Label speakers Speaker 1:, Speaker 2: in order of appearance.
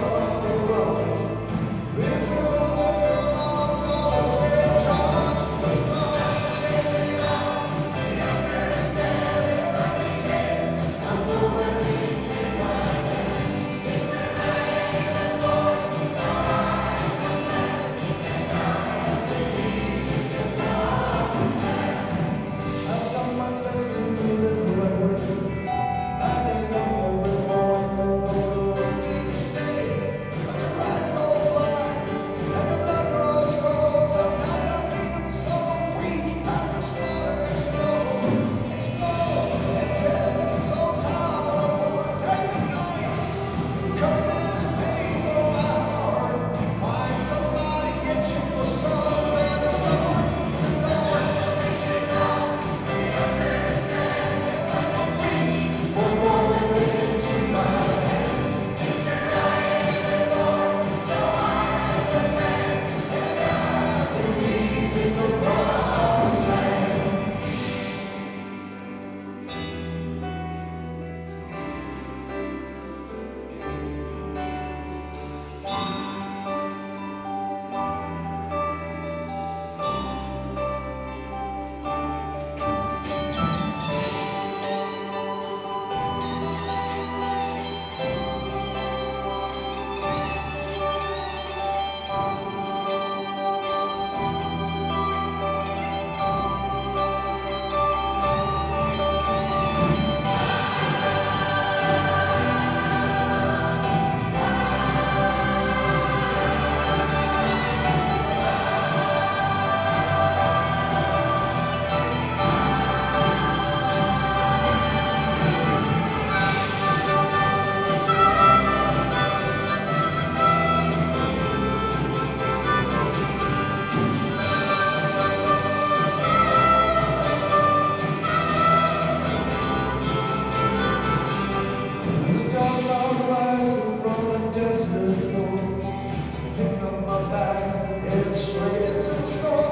Speaker 1: Lord. story.